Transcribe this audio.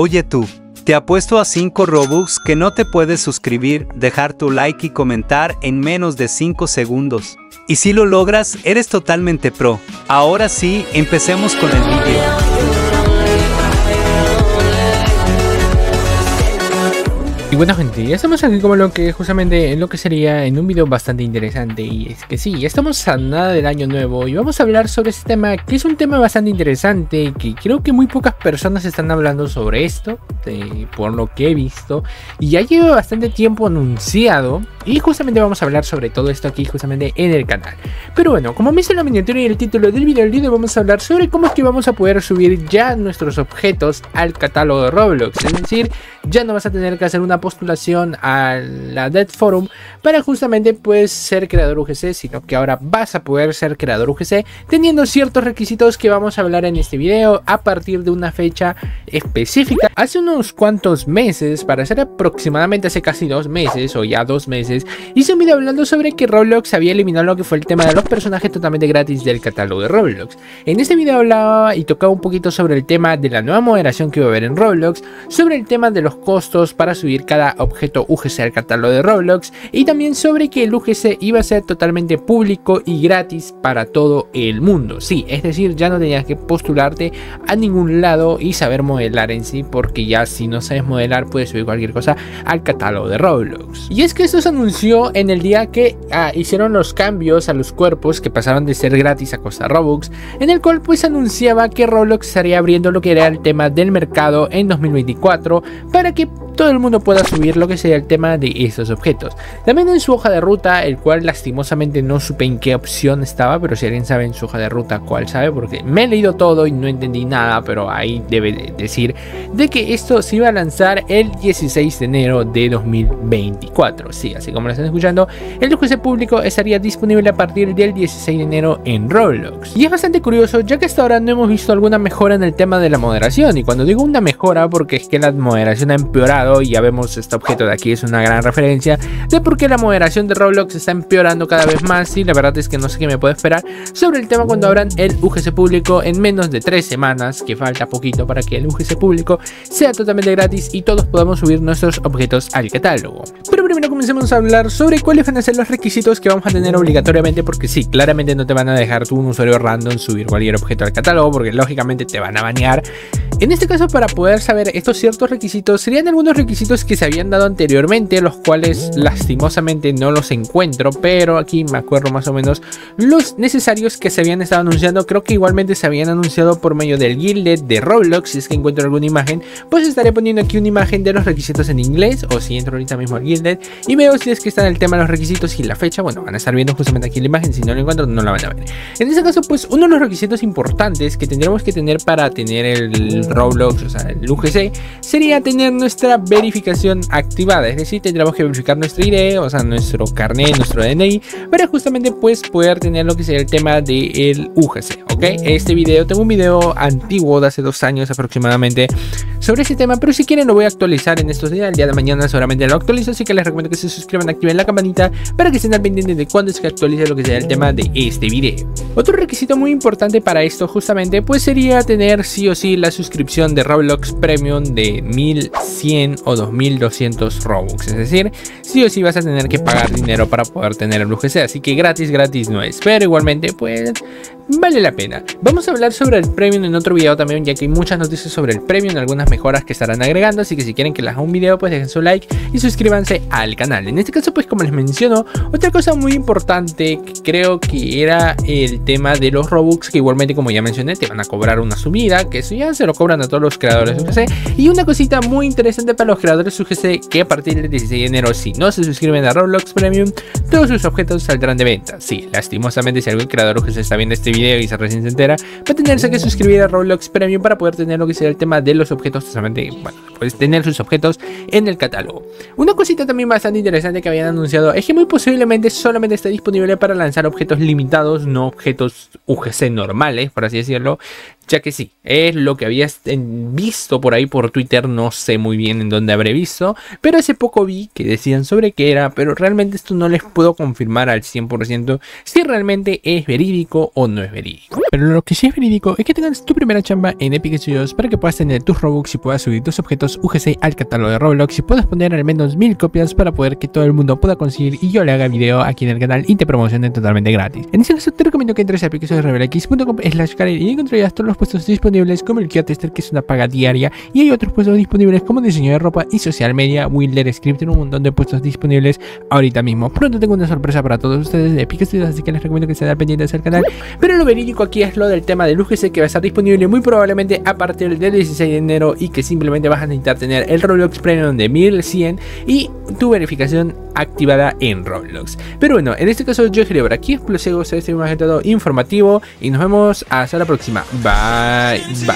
Oye tú, te apuesto a 5 Robux que no te puedes suscribir, dejar tu like y comentar en menos de 5 segundos. Y si lo logras, eres totalmente pro. Ahora sí, empecemos con el vídeo. Bueno gente, ya estamos aquí como lo que justamente en lo que sería en un video bastante interesante y es que sí, estamos a nada del año nuevo y vamos a hablar sobre este tema que es un tema bastante interesante que creo que muy pocas personas están hablando sobre esto, por lo que he visto y ya lleva bastante tiempo anunciado y justamente vamos a hablar sobre todo esto aquí justamente en el canal. Pero bueno, como visto en la miniatura y el título del video, el video vamos a hablar sobre cómo es que vamos a poder subir ya nuestros objetos al catálogo de Roblox, es decir, ya no vas a tener que hacer una postulación a la Dead Forum para justamente pues ser creador UGC, sino que ahora vas a poder ser creador UGC teniendo ciertos requisitos que vamos a hablar en este video a partir de una fecha específica. Hace unos cuantos meses, para ser aproximadamente hace casi dos meses o ya dos meses, hice un video hablando sobre que Roblox había eliminado lo que fue el tema de los personajes totalmente gratis del catálogo de Roblox. En este video hablaba y tocaba un poquito sobre el tema de la nueva moderación que va a haber en Roblox, sobre el tema de los costos para subir cada objeto UGC al catálogo de Roblox y también sobre que el UGC iba a ser totalmente público y gratis para todo el mundo. Sí, es decir, ya no tenías que postularte a ningún lado y saber modelar en sí, porque ya si no sabes modelar puedes subir cualquier cosa al catálogo de Roblox. Y es que esto se anunció en el día que ah, hicieron los cambios a los cuerpos que pasaron de ser gratis a costa Robux, en el cual pues anunciaba que Roblox estaría abriendo lo que era el tema del mercado en 2024 para que todo el mundo pueda subir lo que sea el tema de estos objetos. También en su hoja de ruta, el cual lastimosamente no supe en qué opción estaba, pero si alguien sabe en su hoja de ruta cuál sabe, porque me he leído todo y no entendí nada, pero ahí debe decir de que esto se iba a lanzar el 16 de enero de 2024. Sí, así como lo están escuchando, el UGC público estaría disponible a partir del 16 de enero en Roblox. Y es bastante curioso, ya que hasta ahora no hemos visto alguna mejora en el tema de la moderación, y cuando digo una mejora, porque es que la moderación ha empeorado y ya vemos este objeto de aquí es una gran referencia de por qué la moderación de Roblox está empeorando cada vez más y la verdad es que no sé qué me puedo esperar sobre el tema cuando abran el UGC público en menos de tres semanas, que falta poquito para que el UGC público sea totalmente gratis y todos podamos subir nuestros objetos al catálogo. Pero primero comencemos a hablar sobre cuáles van a ser los requisitos que vamos a tener obligatoriamente porque sí, claramente no te van a dejar tú un usuario random subir cualquier objeto al catálogo porque lógicamente te van a banear. En este caso para poder saber estos ciertos requisitos serían algunos requisitos que se habían dado anteriormente, los cuales lastimosamente no los encuentro, pero aquí me acuerdo más o menos los necesarios que se habían estado anunciando. Creo que igualmente se habían anunciado por medio del Guilded de Roblox. Si es que encuentro alguna imagen, pues estaré poniendo aquí una imagen de los requisitos en inglés, o si entro ahorita mismo al Guilded y veo si es que está en el tema de los requisitos y la fecha. Bueno, van a estar viendo justamente aquí la imagen. Si no lo encuentro, no la van a ver. En este caso, pues uno de los requisitos importantes que tendremos que tener para tener el Roblox, o sea, el UGC, sería tener nuestra verificación activada, es decir, tendremos que verificar nuestro ID, o sea, nuestro carnet, nuestro DNI, para justamente pues poder tener lo que sería el tema del UGC, ¿ok? Este video, tengo un video antiguo de hace dos años aproximadamente sobre ese tema, pero si quieren lo voy a actualizar en estos días, el día de mañana seguramente lo actualizo, así que les recomiendo que se suscriban, activen la campanita para que estén al pendiente de cuando se actualice lo que sea el tema de este video. Otro requisito muy importante para esto justamente pues sería tener sí o sí la suscripción de Roblox Premium de 1100 o 2200 Robux, es decir, sí o sí vas a tener que pagar dinero para poder tener el UGC, así que gratis, gratis no es, pero igualmente pues vale la pena. Vamos a hablar sobre el Premium en otro video también, ya que hay muchas noticias sobre el Premium, algunas mejoras que estarán agregando, así que si quieren que les haga un video, pues dejen su like y suscríbanse al canal. En este caso, pues como les menciono, otra cosa muy importante que creo que era el tema de los Robux, que igualmente como ya mencioné, te van a cobrar una subida, que eso ya se lo cobran a todos los creadores de. Y una cosita muy interesante para los creadores UGC, que a partir del 16 de enero, si no se suscriben a Roblox Premium, todos sus objetos saldrán de venta. Sí, lastimosamente si algún creador UGC está viendo este video y se recién se entera, va a tenerse que suscribir a Roblox Premium para poder tener lo que sea el tema de los objetos, justamente, bueno, puedes tener sus objetos en el catálogo. Una cosita también bastante interesante que habían anunciado es que muy posiblemente solamente esté disponible para lanzar objetos limitados, no objetos UGC normales, por así decirlo, ya que sí, es lo que habías visto por ahí por Twitter, no sé muy bien en dónde habré visto, pero hace poco vi que decían sobre qué era, pero realmente esto no les puedo confirmar al 100% si realmente es verídico o no es verídico. Pero lo que sí es verídico es que tengas tu primera chamba en Epic Studios para que puedas tener tus Robux y puedas subir tus objetos UGC al catálogo de Roblox y puedas poner al menos mil copias para poder que todo el mundo pueda conseguir y yo le haga video aquí en el canal y te promocione totalmente gratis. En este caso te recomiendo que entres a epicstudiosrebelx.com slash y encontrarás todos los puestos disponibles como el Tester que es una paga diaria y hay otros puestos disponibles como diseño de ropa y social media, Wilder, Script, un montón de puestos disponibles ahorita mismo. Pronto tengo una sorpresa para todos ustedes de Epic Studios, así que les recomiendo que estén pendientes del canal. Pero lo verídico aquí aquí es lo del tema de luz que sé que va a estar disponible muy probablemente a partir del 16 de enero y que simplemente vas a necesitar tener el Roblox Premium de 1100 y tu verificación activada en Roblox. Pero bueno, en este caso yo escribo por aquí, Explosegos, este más estado informativo y nos vemos hasta la próxima. Bye, bye.